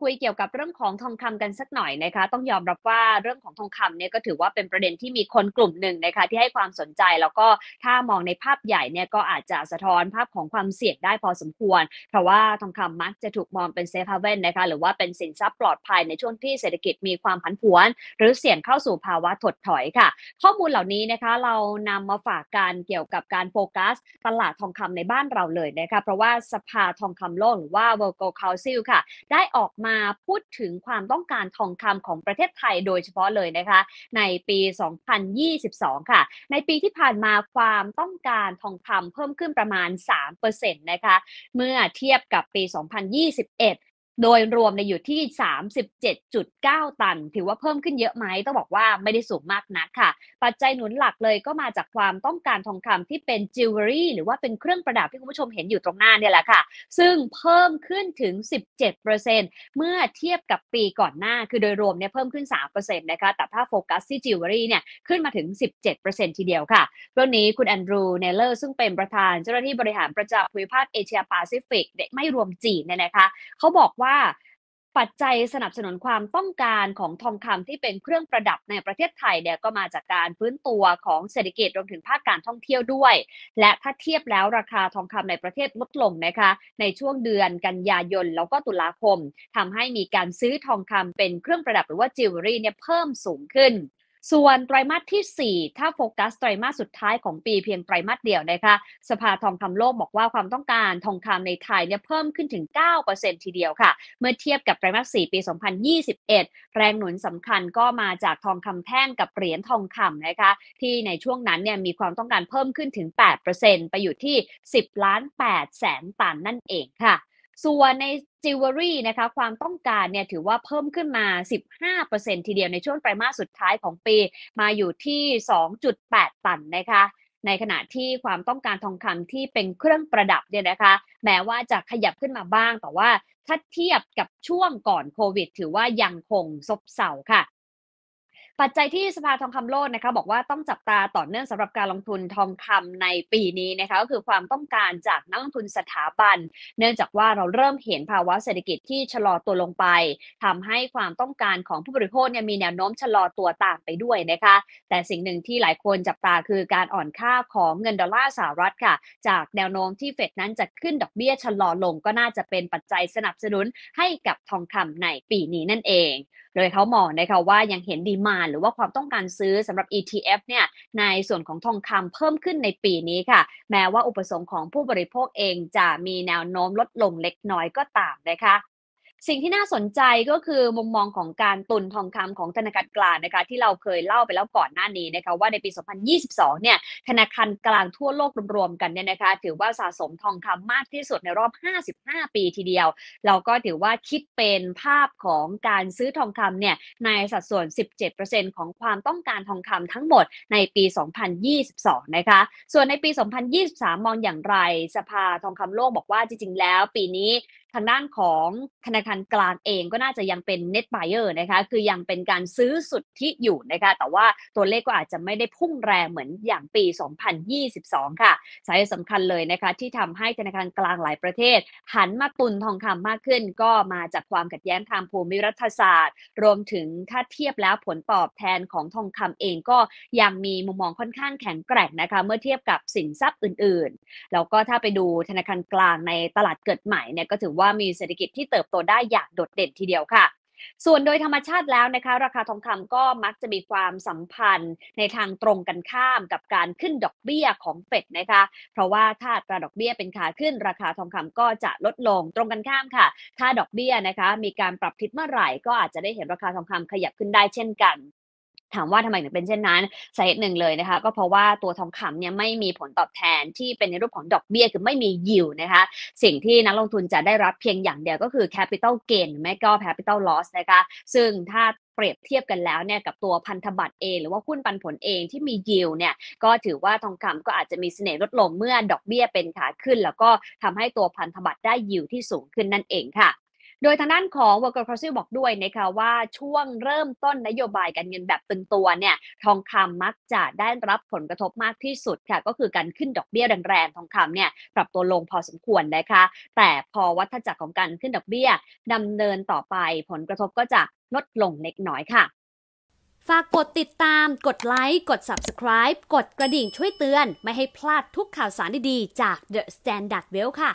คุยเกี่ยวกับเรื่องของทองคำกันสักหน่อยนะคะ ต้องยอมรับว่าเรื่องของทองคำเนี่ยก็ถือว่าเป็นประเด็นที่มีคนกลุ่มหนึ่งนะคะ ที่ให้ความสนใจแล้วก็ถ้ามองในภาพใหญ่เนี่ยก็อาจจะสะท้อนภาพของความเสี่ยงได้พอสมควร เพราะว่าทองคำมักจะถูกมองเป็นเซฟฮาเวนนะคะหรือว่าเป็นสินทรัพย์ปลอดภัยในช่วงที่เศรษฐกิจมีความผันผวน หรือเสี่ยงเข้าสู่ภาวะถดถอยค่ะ ข้อมูลเหล่านี้นะคะ เรานำมาฝากการเกี่ยวกับการโฟกัส ตลาดทองคำในบ้านเราเลยนะคะเพราะว่าสภาทองคำโลกหรือว่า World Gold Council ค่ะ ได้ออกมาาพูดถึงความต้องการทองคำของประเทศไทยโดยเฉพาะเลยนะคะ ในปี 2022 ค่ะ ในปีที่ผ่านมาความต้องการทองคำเพิ่มขึ้นประมาณ 3%นะคะ เมื่อเทียบกับปี 2021 โดยรวมในอยู่ที่ 37.9 ตัน ถือว่าเพิ่มขึ้นเยอะไหมต้องบอกว่าไม่ได้สูงมากนักค่ะ ปัจจัยหนุนหลักเลยก็มาจากความต้องการทองคำที่เป็นจิวเวลรี่หรือว่าเป็นเครื่องประดับที่คุณผู้ชมเห็นอยู่ตรงหน้าเนี่ยแหละค่ะ ซึ่งเพิ่มขึ้นถึง 17%เมื่อเทียบกับปีก่อนหน้า คือโดยรวมเนี่ยเพิ่มขึ้น 3%นะคะ แต่ถ้าโฟกัสที่จิวเวลรี่เนี่ยขึ้นมาถึง 17%ทีเดียวค่ะเรื่องนี้คุณแอนดรูเนลเลอร์ซึ่งเป็นประธานเจ้าหน้าที่บริหารประจำภูมิภาคเอเชียแปซิฟิกไม่รวมจีนเนี่ยนะคะเขาบอกว่าปัจจัยสนับสนุนความต้องการของทองคำที่เป็นเครื่องประดับในประเทศไทยเนี่ยก็มาจากการฟื้นตัวของเศรษฐกิจรวมถึงภาคการท่องเที่ยวด้วย และถ้าเทียบแล้วราคาทองคำในประเทศลดลงนะคะ ในช่วงเดือนกันยายนแล้วก็ตุลาคมทำให้มีการซื้อทองคำเป็นเครื่องประดับหรือว่าจิวเวลรี่เนี่ยเพิ่มสูงขึ้น ส่วนไตรมาสที่ 4 ถ้าโฟกัสไตรมาสสุดท้ายของปีเพียงไตรมาสเดียวนะคะ สภาทองคำโลกบอกว่าความต้องการทองคำในไทยเนี่ยเพิ่มขึ้นถึง 9%ทีเดียวค่ะ เมื่อเทียบกับไตรมาส 4 ปี 2021 แรงหนุนสำคัญก็มาจากทองคำแท่งกับเหรียญทองคำนะคะ ที่ในช่วงนั้นเนี่ยมีความต้องการเพิ่มขึ้นถึง 8%ไปอยู่ที่ 10ล้าน8แสนตันนั่นเองค่ะ ส่วนในจิวเวลรี่นะคะความต้องการเนี่ยถือว่าเพิ่มขึ้นมา 15%ทีเดียวในช่วงไตรมาสสุดท้ายของปีมาอยู่ที่ 2.8 ตันนะคะในขณะที่ความต้องการทองคำที่เป็นเครื่องประดับเนี่ยนะคะ แม้ว่าจะขยับขึ้นมาบ้าง แต่ว่าถ้าเทียบกับช่วงก่อนโควิด ถือว่ายังคงซบเซาค่ะ ปัจจัยที่สภาทองคำโลกนะคะบอกว่าต้องจับตาต่อเนื่องสำหรับการลงทุนทองคำในปีนี้นะคะก็คือความต้องการจากนักลงทุนสถาบัน เนื่องจากว่าเราเริ่มเห็นภาวะเศรษฐกิจที่ชะลอตัวลงไปทำให้ความต้องการของผู้บริโภคเนี่ยมีแนวโน้มชะลอตัวตามไปด้วยนะคะ แต่สิ่งหนึ่งที่หลายคนจับตาคือการอ่อนค่าของเงินดอลลาร์สหรัฐค่ะ จากแนวโน้มที่เฟดนั้นจะขึ้นดอกเบี้ยชะลอลงก็น่าจะเป็นปัจจัยสนับสนุนให้กับทองคำในปีนี้นั่นเอง โดยเขามองนะคะว่ายังเห็นดีมานหรือว่าความต้องการซื้อสำหรับ ETF เนี่ยในส่วนของทองคำเพิ่มขึ้นในปีนี้ค่ะ แม้ว่าอุปสงค์ของผู้บริโภคเองจะมีแนวโน้มลดลงเล็กน้อยก็ตามนะคะ สิ่งที่น่าสนใจก็คือมุมมองของการตุนทองคำของธนาคารกลางนะคะที่เราเคยเล่าไปแล้วก่อนหน้านี้นะคะว่าในปี 2022 เนี่ยธนาคารกลางทั่วโลกรวมๆกันเนี่ยนะคะถือว่าสะสมทองคำมากที่สุดในรอบ 55 ปีทีเดียว เราก็ถือว่าคิดเป็นภาพของการซื้อทองคำเนี่ยในสัดส่วน 17%ของความต้องการทองคำทั้งหมดในปี 2022 นะคะ ส่วนในปี 2023 มองอย่างไร สภาทองคำโลกบอกว่าจริงๆ แล้ว ปีนี้ ทางด้านของธนาคารกลางเองก็น่าจะยังเป็น net buyer นะคะคือยังเป็นการซื้อสุดที่อยู่นะคะแต่ว่าตัวเลขก็อาจจะไม่ได้พุ่งแรงเหมือนอย่างปี 2022 ค่ะสาเหตุสำคัญเลยนะคะที่ทำให้ธนาคารกลางหลายประเทศ หันมาตุนทองคำมากขึ้น ก็มาจากความขัดแย้งทางภูมิรัฐศาสตร์ รวมถึงถ้าเทียบแล้วผลตอบแทนของทองคำเองก็ยังมีมุมมองค่อนข้างแข็งแกร่งนะคะเมื่อเทียบกับสินทรัพย์อื่นๆ แล้วก็ถ้าไปดูธนาคารกลางในตลาดเกิดใหม่เนี่ยก็ถือว่ามีเศรษฐกิจที่เติบโตได้อย่างโดดเด่นทีเดียวค่ะส่วนโดยธรรมชาติแล้วนะคะ ราคาทองคำก็มักจะมีความสัมพันธ์ในทางตรงกันข้ามกับการขึ้นดอกเบี้ยของเฟดนะคะ เพราะว่าถ้าตราดอกเบี้ยเป็นขาขึ้น ราคาทองคำก็จะลดลงตรงกันข้ามค่ะ ถ้าดอกเบี้ยนะคะ มีการปรับทิศเมื่อไหร่ก็อาจจะได้เห็นราคาทองคำขยับขึ้นได้เช่นกัน ถามว่าทำไมถึงเป็นเช่นนั้นสาเหตุหนึ่งเลยนะคะ ก็เพราะว่าตัวทองคำเนี่ยไม่มีผลตอบแทนที่เป็นในรูปของดอกเบี้ยคือไม่มียิวนะคะ สิ่งที่นักลงทุนจะได้รับเพียงอย่างเดียวก็คือ capital gain ไม่ก็ capital loss นะคะ ซึ่งถ้าเปรียบเทียบกันแล้วเนี่ยกับตัวพันธบัตรเอง หรือว่าหุ้นปันผลเองที่มียิวเนี่ยก็ถือว่าทองคำก็อาจจะมีเสน่ห์ลดลงเมื่อดอกเบี้ยเป็นขาขึ้น แล้วก็ทำให้ตัวพันธบัตรได้ยิวที่สูงขึ้นนั่นเองค่ะ โดยทางด้านของ w o r k e r Council บอกด้วยนะคะว่าช่วงเริ่มต้นนโยบายการเงินแบบตึงตัวเนี่ยทองคำมักจะได้รับผลกระทบมากที่สุดค่ะ ก็คือการขึ้นดอกเบี้ยแรงๆทองคำเนี่ยปรับตัวลงพอสมควรนะคะ แต่พอวัฏจักรของการขึ้นดอกเบี้ยดำเนินต่อไปผลกระทบก็จะลดลงเล็กน้อยค่ะฝากกดติดตาม กดไลค์ กด Subscribe กดกระดิ่งช่วยเตือน ไม่ให้พลาดทุกข่าวสารดีๆ จาก The Standard Well ค่ะ